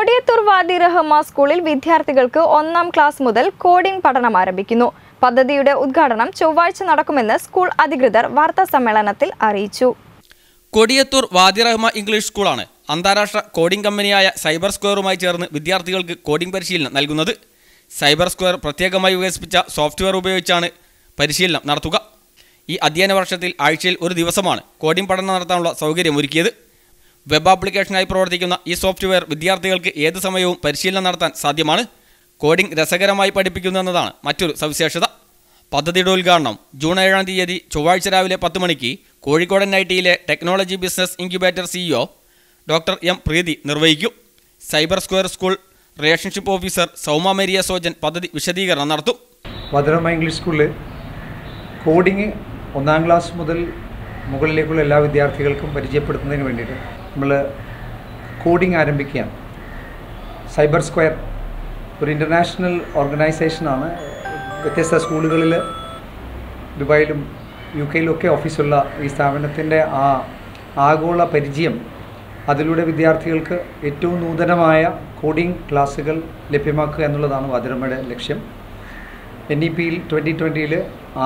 കൊടിയത്തൂർ വാദി റഹ്മ സ്കൂളിൽ വിദ്യാർത്ഥികൾക്ക് ഒന്നാം ക്ലാസ് മുതൽ കോഡിംഗ് പഠനം ആരംഭിക്കുന്നു. പദ്ധതിയുടെ ഉദ്ഘാടനം ചൊവ്വാഴ്ച നടക്കുമെന്ന് സ്കൂൾ അധികൃതർ വാർത്താ സമ്മേളനത്തിൽ അറിയിച്ചു. കൊടിയത്തൂർ വാദി വാദിറഹ്മ ഇംഗ്ലീഷ് സ്കൂളാണ് അന്താരാഷ്ട്ര കോഡിംഗ് കമ്പനിയായ സൈബർ സ്ക്വയറുമായി ചേർന്ന് വിദ്യാർത്ഥികൾക്ക് കോഡിംഗ് പരിശീലനം നൽകുന്നത്. സൈബർ സ്ക്വയർ പ്രത്യേകമായി വികസിപ്പിച്ച സോഫ്റ്റ്വെയർ ഉപയോഗിച്ചാണ് പരിശീലനം നടത്തുക. ഈ അധ്യയന വർഷത്തിൽ ആഴ്ചയിൽ ഒരു ദിവസമാണ് കോഡിംഗ് പഠനം നടത്താനുള്ള സൗകര്യം ഒരുക്കിയത് വെബ് ആപ്ലിക്കേഷനായി പ്രവർത്തിക്കുന്ന ഈ സോഫ്റ്റ്വെയർ വിദ്യാർത്ഥികൾക്ക് ഏത് സമയവും പരിശീലനം നടത്താൻ സാധ്യമാണ്? കോഡിംഗ് രസകരമായി പഠിപ്പിക്കുന്നു എന്നതാണ് മറ്റൊരു സവിശേഷത. പദ്ധതിയുടെ ഉദ്ഘാടനം ജൂൺ ഏഴാം തീയതി ചൊവ്വാഴ്ച രാവിലെ പത്ത് മണിക്ക് Kozhikode I ടിയിലെ technology business incubator CEO doctor M Preethi നിർവഹിക്കും. Cyber Square school relationship officer Souma Mariya Sojan പദ്ധതി വിശദീകരണം നടത്തും. ഭദ്രമ ഇംഗ്ലീഷ് സ്കൂളിൽ കോഡിങ് ഒന്നാം ക്ലാസ് മുതൽ മുകളിലേക്കുള്ള എല്ലാ വിദ്യാർത്ഥികൾക്കും പരിചയപ്പെടുത്തുന്നതിന് വേണ്ടിയിട്ട് നമ്മൾ കോഡിങ് ആരംഭിക്കുകയാണ്. സൈബർ സ്ക്വയർ ഒരു ഇന്റർനാഷണൽ ഓർഗനൈസേഷനാണ് വ്യത്യസ്ത സ്കൂളുകളിൽ ദുബായിലും യു കെയിലൊക്കെ ഓഫീസുള്ള ഈ സ്ഥാപനത്തിന്റെ ആ ആഗോള പരിചയം അതിലൂടെ വിദ്യാർത്ഥികൾക്ക് ഏറ്റവും നൂതനമായ കോഡിംഗ് ക്ലാസ്സുകൾ ലഭ്യമാക്കുക എന്നുള്ളതാണ് വാതിരമ്മയുടെ ലക്ഷ്യം. എൻ ഇ പിയിൽ ട്വന്റി ട്വന്റിയിൽ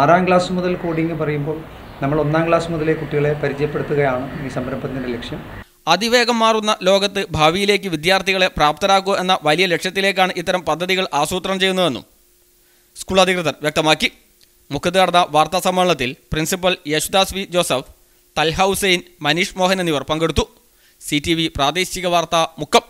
ആറാം ക്ലാസ് മുതൽ കോഡിംഗ് പറയുമ്പോൾ നമ്മൾ ഒന്നാം ക്ലാസ് മുതലേ കുട്ടികളെ പരിചയപ്പെടുത്തുകയാണ് ഈ സംരംഭത്തിന്റെ ലക്ഷ്യം. അതിവേഗം മാറുന്ന ലോകത്ത് ഭാവിയിലേക്ക് വിദ്യാർത്ഥികളെ പ്രാപ്തരാക്കുക എന്ന വലിയ ലക്ഷ്യത്തിലേക്കാണ് ഇത്തരം പദ്ധതികൾ ആസൂത്രണം ചെയ്യുന്നതെന്നും സ്കൂൾ അധികൃതർ വ്യക്തമാക്കി. മുഖത്ത് നടന്ന വാർത്താ സമ്മേളനത്തിൽ principal Yesudas V Joseph Talha Hussain Manish Mohan എന്നിവർ പങ്കെടുത്തു. സി പ്രാദേശിക വാർത്ത മുക്കം.